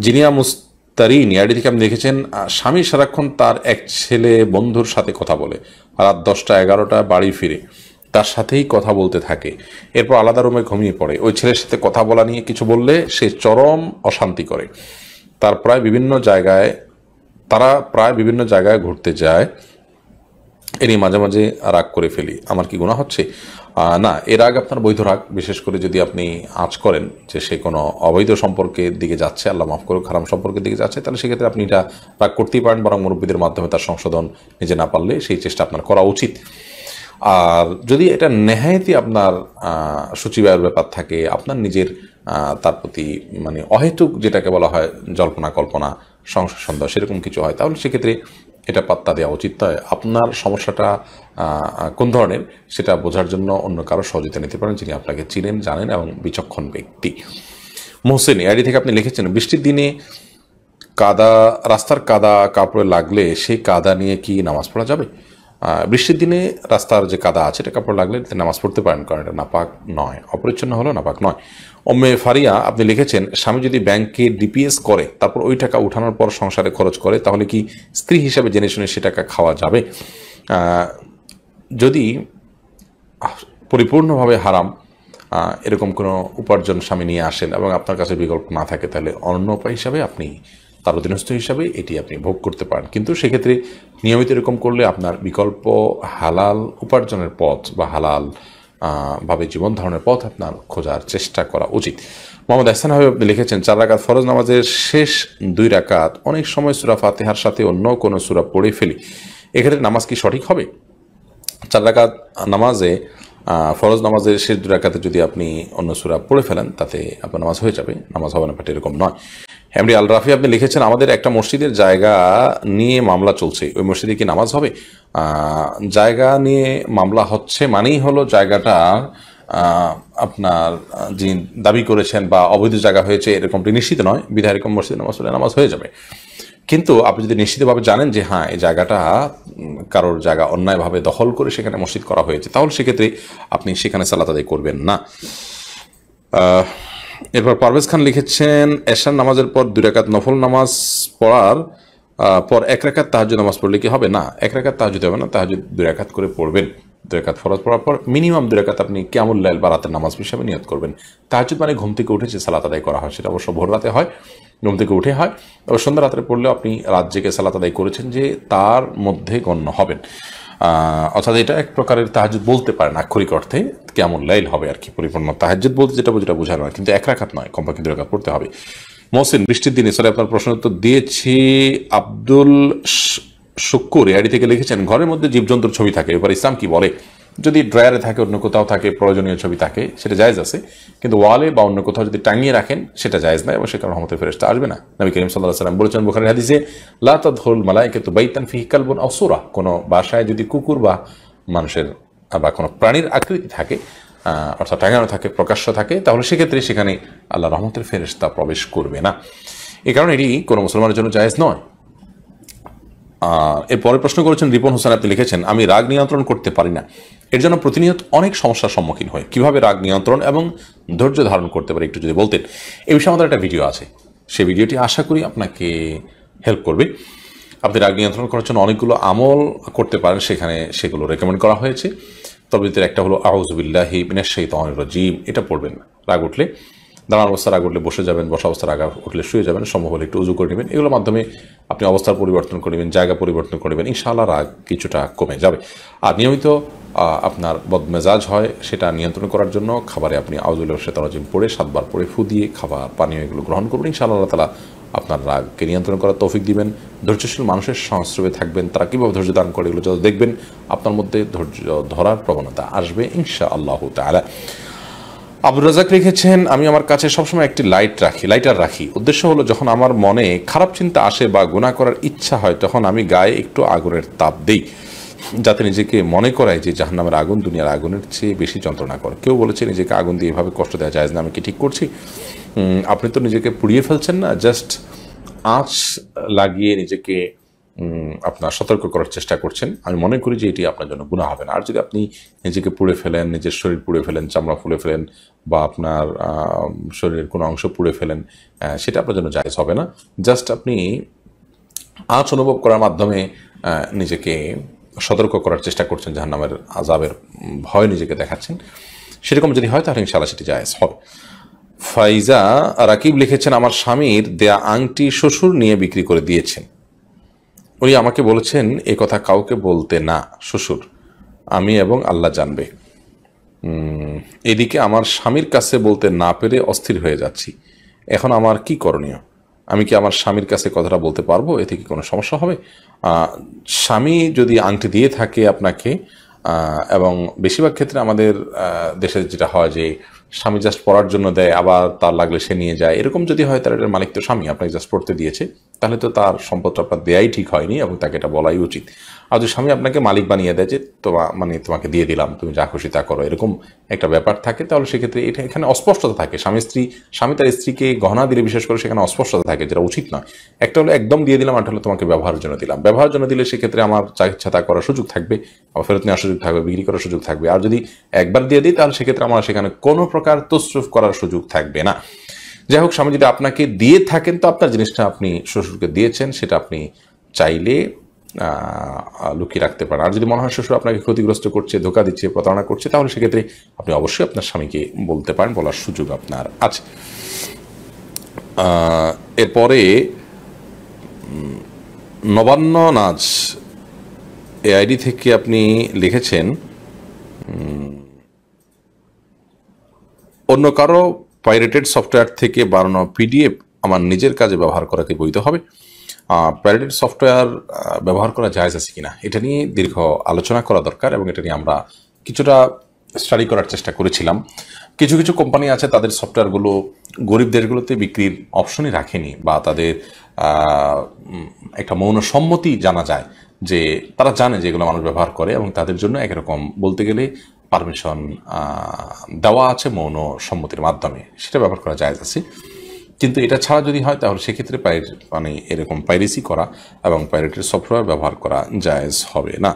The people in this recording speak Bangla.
জিনিয়া মুস্তারিন থেকে আপনি দেখেছেন স্বামী সারাক্ষণ তার এক ছেলে বন্ধুর সাথে কথা বলে। রাত দশটা, এগারোটা, বাড়ি ফিরে। তার সাথেই কথা বলতে থাকে। এরপর আলাদা রুমে ঘুমিয়ে পড়ে। ওই ছেলের সাথে কথা বলা নিয়ে কিছু বললে সে চরম অশান্তি করে। তার প্রায় বিভিন্ন জায়গায়, তারা প্রায় বিভিন্ন জায়গায় ঘুরতে যায়। এ নিয়ে মাঝে মাঝে রাগ করে ফেলি। আমার কি গুণা হচ্ছে? না, এর রাগ আপনার বৈধ রাগ, বিশেষ করে যদি আপনি আঁচ করেন যে সে কোনো অবৈধ সম্পর্কের দিকে যাচ্ছে, আল্লাহ মাফ করুক খারাপ সম্পর্কের দিকে যাচ্ছে, তাহলে সেক্ষেত্রে আপনি এটা রাগ করতেই পারেন, বরং মুরব্বীদের মাধ্যমে তার সংশোধন নিজে না পারলে সেই চেষ্টা আপনার করা উচিত। আর যদি এটা নেহায়তি আপনার সূচিবায়ের ব্যাপার থাকে, আপনার নিজের তার প্রতি মানে অহেতুক যেটাকে বলা হয় জল্পনা কল্পনা সংসার সন্দেহ সেরকম কিছু হয়, তাহলে সেক্ষেত্রে এটা পাত্তা দেওয়া উচিত নয়। আপনার সমস্যাটা কোন ধরনের সেটা বোঝার জন্য অন্য কারও সহযোগিতা নিতে পারেন যিনি আপনাকে চিনেন, জানেন এবং বিচক্ষণ ব্যক্তি। মোহসেন এআইডি থেকে আপনি লিখেছেন, বৃষ্টির দিনে কাদা, রাস্তার কাদা কাপড়ে লাগলে সেই কাদা নিয়ে কি নামাজ পড়া যাবে? বৃষ্টির দিনে রাস্তার যে কাদা আছে, এটা কাপড় লাগলে নামাজ পড়তে পারেন, কারণ এটা নাপাক নয়। অপরিচ্ছন্ন হলো নাপাক নয়। ওমে ফারিয়া, আপনি লিখেছেন, স্বামী যদি ব্যাংকে ডিপিএস করে, তারপর ওই টাকা উঠানোর পর সংসারে খরচ করে, তাহলে কি স্ত্রী হিসাবে জেনে শুনে সে টাকা খাওয়া যাবে? যদি পরিপূর্ণভাবে হারাম এরকম কোনো উপার্জন স্বামী নিয়ে আসেন এবং আপনার কাছে বিকল্প না থাকে, তাহলে অন্য উপায় হিসাবে আপনি তার অধীনস্থ হিসাবে এটি আপনি ভোগ করতে পারেন। কিন্তু সেক্ষেত্রে নিয়মিত এরকম করলে আপনার বিকল্প হালাল উপার্জনের পথ বা হালাল ভাবে জীবন ধারণের পথ আপনার খোঁজার চেষ্টা করা উচিত। মোহাম্মদ আহসান হাবিব আপনি লিখেছেন, চার রাকাত ফরজ নামাজের শেষ দুই রাকাত, অনেক সময় সুরা ফাতেহার সাথে অন্য কোনো সুরা পড়ে ফেলি। এক্ষেত্রে নামাজ কি সঠিক হবে? চার রাকাত নামাজে ফরজ নামাজের শেষ দু রাকাতে যদি আপনি অন্য সুরা পড়ে ফেলেন, তাতে আপনার নামাজ হয়ে যাবে। নামাজ হবে না এরকম নয়। হেমরি আল রাফি আপনি লিখেছেন, আমাদের একটা মসজিদের জায়গা নিয়ে মামলা চলছে। ওই মসজিদে কি নামাজ হবে? জায়গা নিয়ে মামলা হচ্ছে মানেই হলো জায়গাটা আপনার যিনি দাবি করেছেন বা অবৈধ জায়গা হয়েছে, এরকমটি নিশ্চিত নয়। বিধায় এরকম মসজিদে নামাজ পড়লে নামাজ হয়ে যাবে। কিন্তু আপনি যদি নিশ্চিতভাবে জানেন যে হ্যাঁ এই জায়গাটা কারোর জায়গা অন্যায়ভাবে দখল করে সেখানে মসজিদ করা হয়েছে, তাহলে সেক্ষেত্রে আপনি সেখানে সালাত আদায় করবেন না। এরপর পারভেজ খান লিখেছেন, এশার নামাজের পর দুই রাকাত নফল নামাজ পড়ার পর এক রাকাত তাহাজুদ নামাজ পড়লে কি হবে? না, এক রাকাত তাহাজুদ হবে না তাহাজুদ দুই রাকাত করে পড়বেন। দুই রাকাত ফরজ পড়ার পর মিনিমাম দুই রাকাত আপনি কেমন লাইল বা রাতের নামাজ হিসাবে নিয়ত করবেন। তাহাজুদ মানে ঘুম থেকে উঠেছে সালাত আদায় করা হয়, সেটা অবশ্য ভোর রাতে হয়। ঘুম থেকে উঠে হয় তবে সন্ধ্যা রাত্রে পড়লেও আপনি রাত জেগে সালাত আদায় করেছেন যে তার মধ্যে গণ্য হবেন। অর্থাৎ এটা এক প্রকারের তাহাজুদ বলতে পারেন আক্ষরিক অর্থে, কেমন লাইল হবে আর কি, পরিপূর্ণ তাহাজুদ বলতে যেটা যেটা বোঝানো হয়। কিন্তু এক রাখাত নয়, কমপক্ষে দুই রাখাত পড়তে হবে। মহসিন, বৃষ্টির দিনে, সরি, আপনার প্রশ্ন উত্তর দিয়েছি। আব্দুল শুক্কুর এআডি থেকে লিখেছেন, ঘরের মধ্যে জীবজন্তুর ছবি থাকে। এবার ইসলাম কি বলে? যদি ড্রয়ারে থাকে, অন্য কোথাও থাকে, প্রয়োজনীয় ছবি থাকে, সেটা জায়েজ আছে। কিন্তু ওয়ালে বা অন্য কোথাও যদি টাঙিয়ে রাখেন, সেটা জায়েজ না এবং সে সেখানে রহমতের ফেরেস্তা আসবে না। নবী করিম সাল্লাহ সাল্লাম বলেছেন বুখারী হাদিসে, লা তাদখুল মালাইকাতু বাইতান ফিহি কালবুন আও সূরা। কোনো বাসায় যদি কুকুর বা মানুষের, বা কোনো প্রাণীর আকৃতি থাকে অর্থাৎ টাঙানো থাকে, প্রকাশ্য থাকে, তাহলে সেক্ষেত্রে সেখানে আল্লাহ রহমতের ফেরেস্তা প্রবেশ করবে না। এ কারণে এটি কোনো মুসলমানের জন্য জায়েজ নয়। এরপরে প্রশ্ন করেছেন, রিপন হোসেন, আপনি লিখেছেন, আমি রাগ নিয়ন্ত্রণ করতে পারি না। এর জন্য প্রতিনিয়ত অনেক সমস্যার সম্মুখীন হয় কীভাবে রাগ নিয়ন্ত্রণ এবং ধৈর্য ধারণ করতে পারে একটু যদি বলতেন। এই বিষয়ে আমাদের একটা ভিডিও আছে। সেই ভিডিওটি আশা করি আপনাকে হেল্প করবে। আপনি রাগ নিয়ন্ত্রণ করার জন্য অনেকগুলো আমল করতে পারেন, সেখানে সেগুলো রেকমেন্ড করা হয়েছে। তবে একটা হলো আউজবিল্লাহি মিনাশ শাইতানির রাজিম এটা পড়বেন না। রাগ উঠলে দাঁড়ান অবস্থা রাগ উঠলে বসে যাবেন বসা অবস্থা রাগ উঠলে শুয়ে যাবেন সম্ভব হলে একটু উজু করে নেবেন। এগুলোর মাধ্যমে আপনি অবস্থার পরিবর্তন করে নেবেন, জায়গা পরিবর্তন করে নেবেন। ইনশাআল্লাহ রাগ কিছুটা কমে যাবে। আর নিয়মিত আপনার বদমেজাজ হয়, সেটা নিয়ন্ত্রণ করার জন্য খাবারে আপনি আউজুল্লাহ শেতারাজিম পড়ে সাতবার পরে ফু দিয়ে খাবার, পানীয় এগুলো গ্রহণ করবেন ইনশাআল্লাহ আল্লাহ তালা আপনার রাগকে নিয়ন্ত্রণ করার তৌফিক দিবেন। ধৈর্যশীল মানুষের সংস্রবে থাকবেন, তারা কীভাবে ধৈর্য দান করে এগুলো যত দেখবেন, আপনার মধ্যে ধৈর্য ধরার প্রবণতা আসবে ইনশা আল্লাহ তালা আবুর রাজাক লিখেছেন, আমি আমার কাছে সবসময় একটি লাইট রাখি লাইটার রাখি। উদ্দেশ্য হলো যখন আমার মনে খারাপ চিন্তা আসে বা গুণা করার ইচ্ছা হয়, তখন আমি গায়ে একটু আগুনের তাপ দিই, যাতে নিজেকে মনে করায় যে জাহান্নামের আগুন দুনিয়ার আগুনের চেয়ে বেশি যন্ত্রণা করে। কেউ বলেছে, নিজেকে আগুন দিয়ে এভাবে কষ্ট দেওয়া যায় না, আমি কি ঠিক করছি? আপনি তো নিজেকে পুড়িয়ে ফেলছেন না জাস্ট আঁচ লাগিয়ে নিজেকে আপনার সতর্ক করার চেষ্টা করছেন। আমি মনে করি যে এটি আপনার জন্য গুণা হবে না। আর যদি আপনি নিজেকে পুড়ে ফেলেন, নিজের শরীর পুড়ে ফেলেন, চামড়া ফুলে ফেলেন বা আপনার শরীরের কোনো অংশ পুড়ে ফেলেন সেটা আপনার জন্য জায়জ হবে না। জাস্ট আপনি আঁচ অনুভব করার মাধ্যমে নিজেকে সতর্ক করার চেষ্টা করছেন, জাহান্নামের আজাবের ভয় নিজেকে দেখাচ্ছেন। সেরকম যদি হয় তাহলে ইনশাআল্লাহ সেটি জায়জ হবে। ফাইজা রাকিব লিখেছেন, আমার স্বামীর দেয়া আংটি শ্বশুর নিয়ে বিক্রি করে দিয়েছেন। উনি আমাকে বলেছেন, এ কথা কাউকে বলতে না, শ্বশুর। আমি এবং আল্লাহ জানবে। এদিকে আমার স্বামীর কাছে বলতে না পেরে অস্থির হয়ে যাচ্ছি। এখন আমার কি করণীয়? আমি কি আমার স্বামীর কাছে কথাটা বলতে পারব? এতে কি কোনো সমস্যা হবে? স্বামী যদি আংটি দিয়ে থাকে আপনাকে এবং বেশিরভাগ ক্ষেত্রে আমাদের দেশে যেটা হয় যে, স্বামী জাস্ট পড়ার জন্য দেয়, আবার তার লাগলে সে নিয়ে যায়। এরকম যদি হয় তাহলে এটার মালিক তো স্বামী, আপনাকে জাস্ট পড়তে দিয়েছে। তাহলে তো তার সম্পদটা আপনার দেয়াই ঠিক হয়নি এবং তাকে এটা বলাই উচিত। আর যদি স্বামী আপনাকে মালিক বানিয়ে দেয় যে তোমা মানে তোমাকে দিয়ে দিলাম, তুমি যা খুশি তা করো, এরকম একটা ব্যাপার থাকে, তাহলে সেক্ষেত্রে এটা এখানে অস্পষ্টতা থাকে। স্বামী স্ত্রী, স্বামী তার স্ত্রীকে গহনা দিলে বিশেষ করে সেখানে অস্পষ্টতা থাকে, যেটা উচিত নয়। একটা হলো একদম দিয়ে দিলাম একটা হলো তোমাকে ব্যবহারের জন্য দিলাম। ব্যবহারের জন্য দিলে সেক্ষেত্রে আমার যা ইচ্ছা তা করার সুযোগ থাকবে, আমার ফেরত নেওয়ার সুযোগ থাকবে, বিক্রি করার সুযোগ থাকবে। আর যদি একবার দিয়ে দিই, তাহলে সেক্ষেত্রে আমার সেখানে কোনো প্রকার তসরুফ করার সুযোগ থাকবে না। যাই হোক স্বামী যদি আপনাকে দিয়ে থাকেন, তো আপনার জিনিসটা আপনি শ্বশুরকে দিয়েছেন, সেটা আপনি চাইলে লুকিয়ে রাখতে পারেন। আর যদি মনে হয় শ্বশুর আপনাকে ক্ষতিগ্রস্ত করছে, ধোকা দিচ্ছে, প্রতারণা করছে, তাহলে সেক্ষেত্রে আপনি অবশ্যই আপনার স্বামীকে বলতে পারেন, বলার সুযোগ আপনার আছে। এরপরে নবান্ন নাচ এ আইডি থেকে আপনি লিখেছেন অন্য কারও পাইরেটেড সফটওয়্যার থেকে বানানো পিডিএফ আমার নিজের কাজে ব্যবহার করা কি বৈধ হবে। পাইরেটেড সফটওয়্যার ব্যবহার করা জায়জ আছে কিনা, এটা নিয়ে দীর্ঘ আলোচনা করা দরকার এবং এটা নিয়ে আমরা কিছুটা স্টাডি করার চেষ্টা করেছিলাম। কিছু কিছু কোম্পানি আছে, তাদের সফটওয়্যারগুলো গরিব দেশগুলোতে বিক্রির অপশনই রাখেনি বা তাদের একটা মৌন সম্মতি জানা যায় যে তারা জানে যে এগুলো মানুষ ব্যবহার করে এবং তাদের জন্য একরকম বলতে গেলে পারমিশন দেওয়া আছে মৌন সম্মতির মাধ্যমে। সেটা ব্যবহার করা যায় আছে। কিন্তু এটা ছাড়া যদি হয়, তাহলে সেক্ষেত্রে মানে এরকম পাইরেসি করা এবং পাইরেটের সফটওয়্যার ব্যবহার করা জায়েজ হবে না।